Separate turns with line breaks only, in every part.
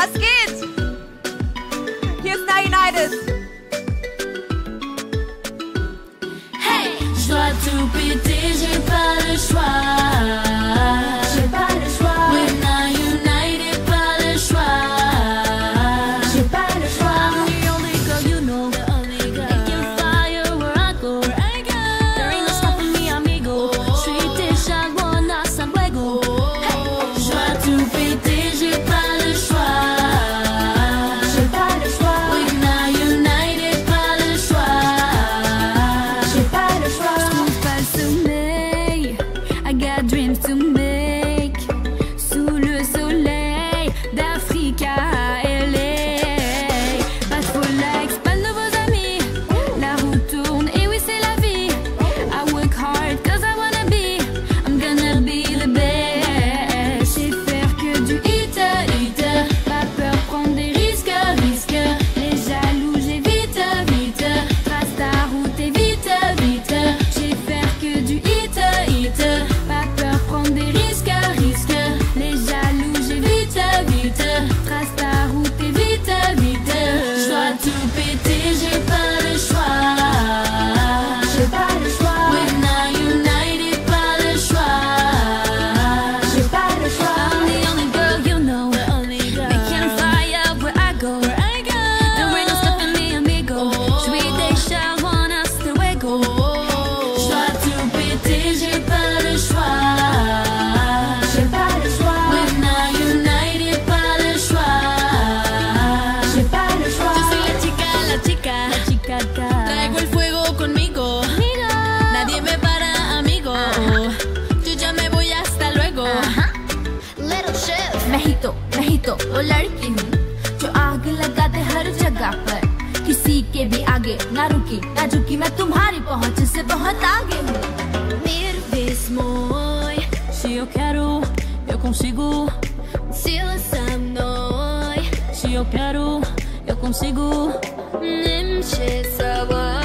Was geht? Hier ist Naides.
Hey, je dois tout péter, j'ai pas le choix. dreams to me. लड़की तो नहीं तो वो लड़की हूँ जो आग लगाते हर जगह पर किसी के भी आगे ना रुकी ना झुकी मैं तुम्हारी पहुँच से बहुत आगे हूँ se eu quero, eu consigo.
Se você não,
se eu quero, eu consigo. Nem se sabe.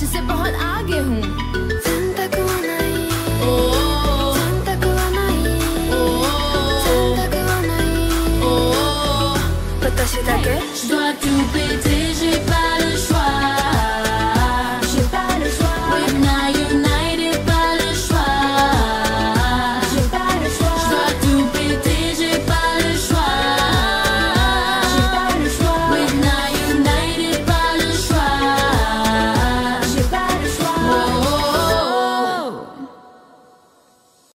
तुझसे बहुत आगे हूँ।